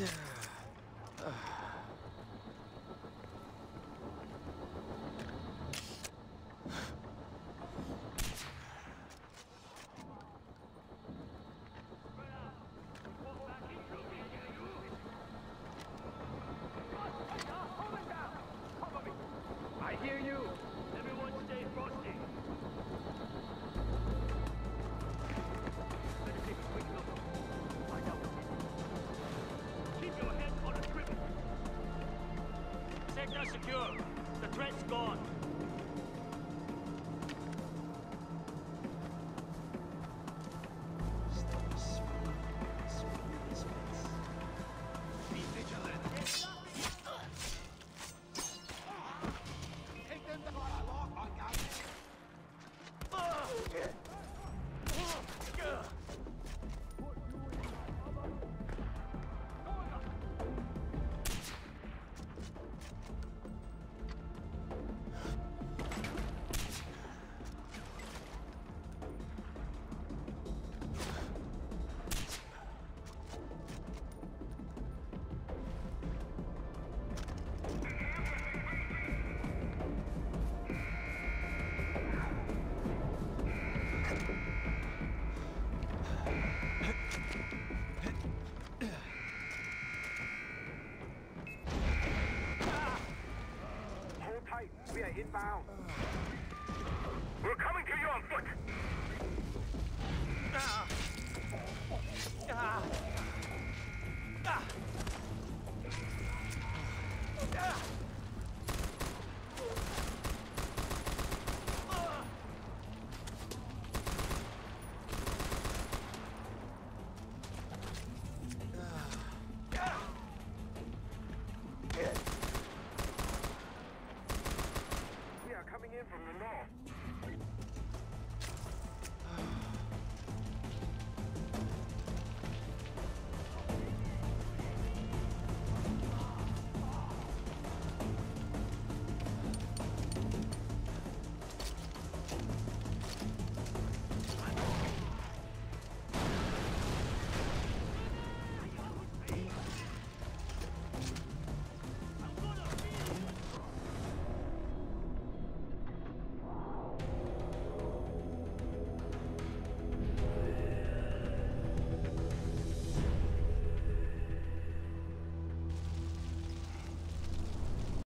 Yeah. secure. The threat's gone. Inbound. We're coming to you on foot. Ah. Ah. Ah. Ah.